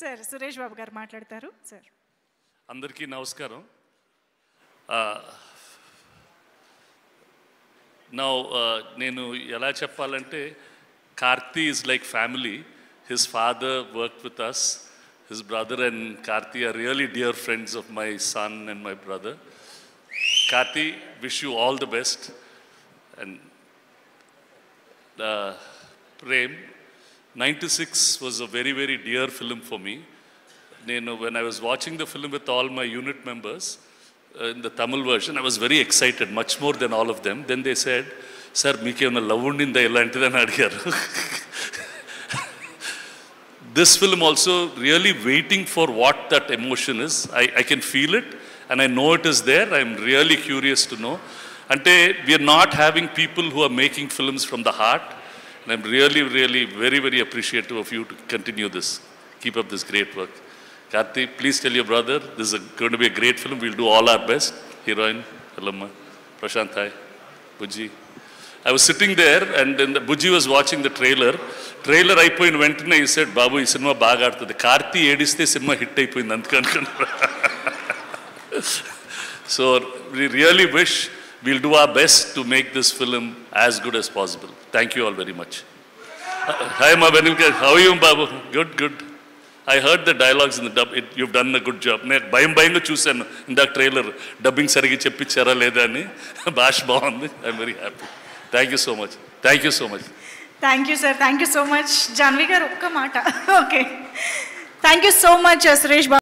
Sir Suresh Babu గారు మాట్లాడతారు. Sir. అందరికీ నమస్కారం. నా నేను ఎలా చెప్పాలంటే Karthi is like family his father work with us his brother and Karthi are really dear friends of my son and my brother Karthi wish you all the best and Prem ninety six was a very very dear film for me నేను when I was watching the film with all my unit members uh, in the Tamil version, I was very excited, much more than all of them. Then they said, sir మీకేమైనా love ఉండిందా ఇలాంటిదని అడిగారు this film also really waiting for what that emotion is. I, I can feel it and I know it is there. I'm really curious to know. Ante, we are not having people who are making films from the heart. And I'm really, really very, very appreciative of you to continue this. Keep up this great work. Karthi, please tell your brother, this is a, going to be a great film. We'll do all our best. Heroine, Alamma, Prashant Hai, Bujji. I was sitting there and then the, Bujji was watching the trailer. Trailer అయిపోయిన వెంటనే ఈ set బాబు ఈ cinema బాగా ఆడుతుంది కార్తీ ఏడిస్తే cinema hit అయిపోయింది So we really wish. Will do our best to make this film as good as possible thank you all very much hi మా వెనుక how you Babu good good I heard the dialogues in the dub it you done a good job నేను భయం భయంగా చూశాను ఇందాక trailer dubbing సరిగ్గా చెప్పించారా లేదా అని. భాష బాగుంది I'm very happy thank you so much thank you so much thank you sir thank you so much Janhvi garu ఒక్క మాట. Okay thank you so much Suresh Babu